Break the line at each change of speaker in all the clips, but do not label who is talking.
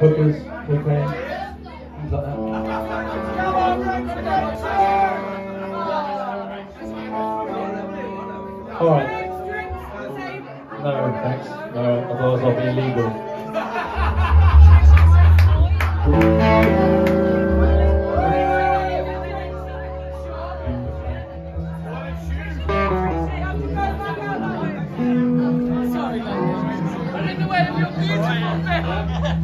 hookers, cocaine, things like that. All right. No, thanks. No, otherwise I'll be illegal.
Sorry, I didn't know where you were.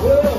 Whoa.